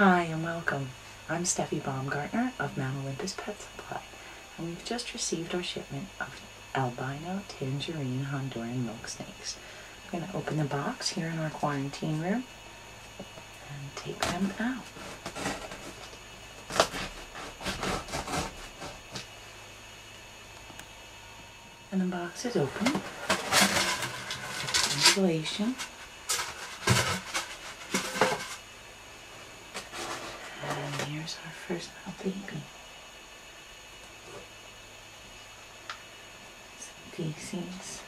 Hi and welcome. I'm Steffi Baumgartner of Mount Olympus Pet Supply, and we've just received our shipment of albino tangerine Honduran milk snakes. I'm going to open the box here in our quarantine room and take them out. And the box is open. Insulation. And first little baby. Some feces.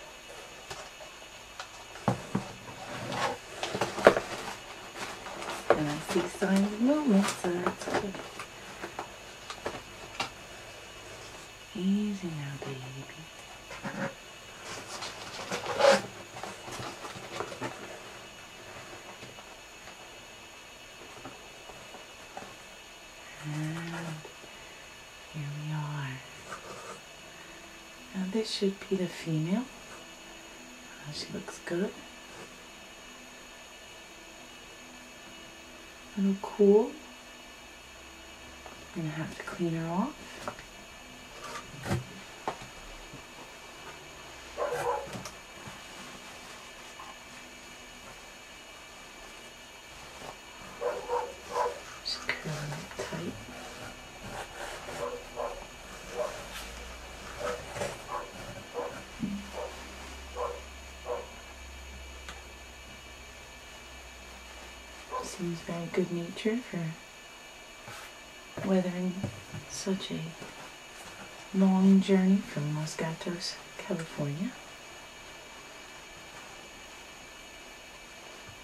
And I see signs of movement, so that's good. Easy now, baby. And here we are. Now this should be the female. Uh, she looks good. A little cool. I'm gonna have to clean her off. Just curling it tight. Seems very good natured for weathering such a long journey from Los Gatos, California.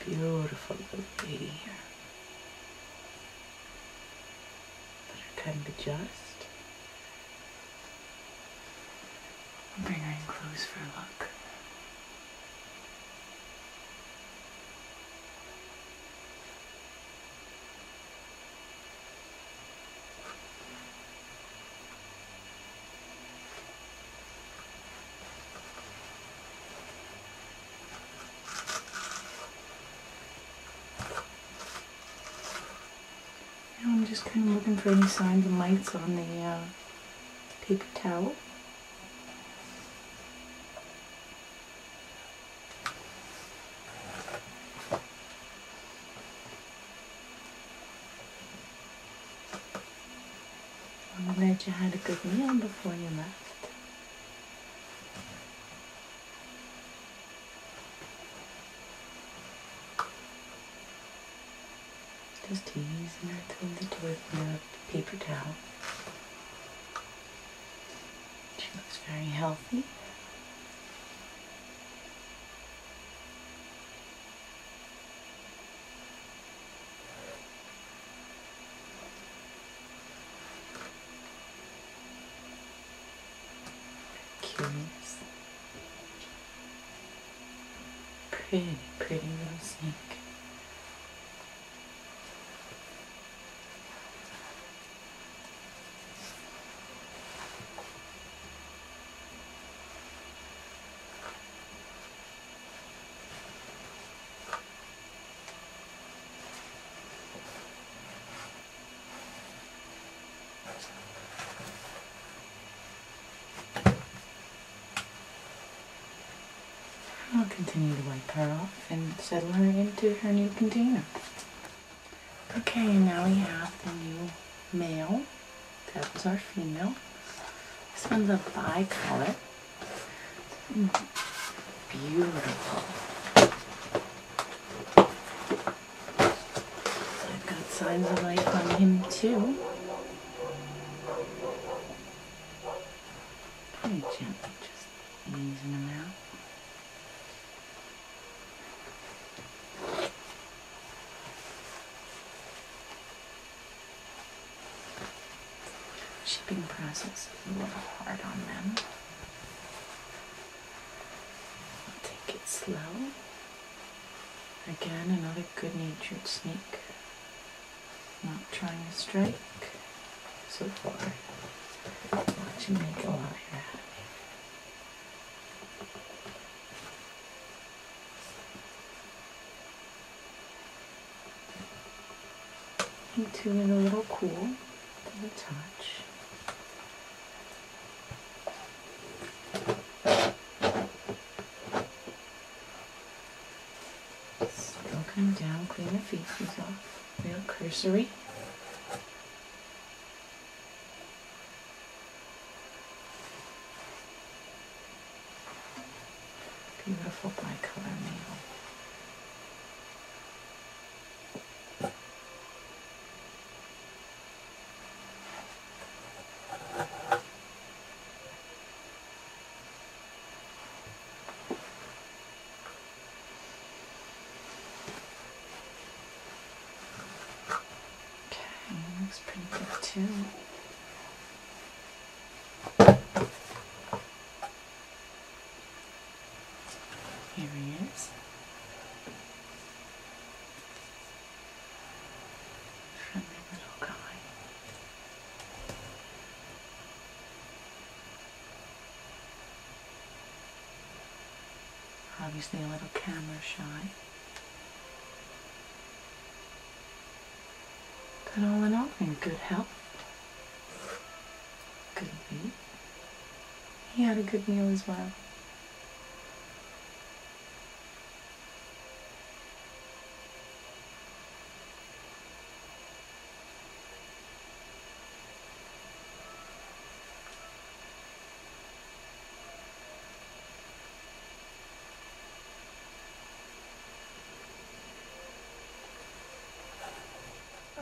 Beautiful little lady here. Let her kind of adjust. Bring her in close for a look. Now I'm just kind of looking for any signs of mites on the uh, paper towel. I'm glad you had a good meal before you left. Just easing her through the door with the paper towel. She looks very healthy. Curious. Pretty, pretty little snake. I'll continue to wipe her off and settle her into her new container. Okay, now we have the new male. That was our female. This one's a bicolor. Beautiful. I've got signs of life on him too. Very gently, just easing him out. Shipping process a little hard on them. I'll take it slow. Again, another good natured snake. Not trying to strike so far. Watch him make a liar out of me. too is a little cool to the touch. Clean the feces off. Real cursory. Beautiful bicolor nail. Okay, looks pretty good too. Here he is. Friendly little guy. Obviously a little camera shy. But all in all, in good health. Good meat. He had a good meal as well.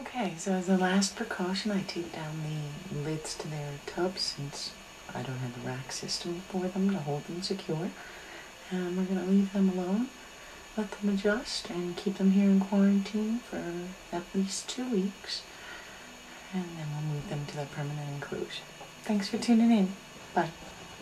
Okay, so as a last precaution, I take down the lids to their tubs since I don't have a rack system for them to hold them secure. And we're going to leave them alone, let them adjust, and keep them here in quarantine for at least two weeks. And then we'll move them to the permanent enclosure. Thanks for tuning in. Bye.